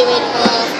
doing um,